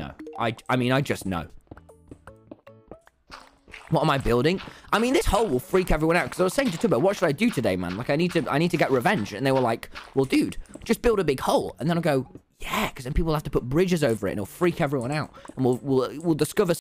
know. I, I mean, I just know. What am I building? I mean, this hole will freak everyone out. Because I was saying to Tubbo, what should I do today, man? Like, I need to, I need to get revenge. And they were like, well, dude, just build a big hole. And then I go, yeah, because then people have to put bridges over it, and it'll freak everyone out. And we'll, we'll, we'll discover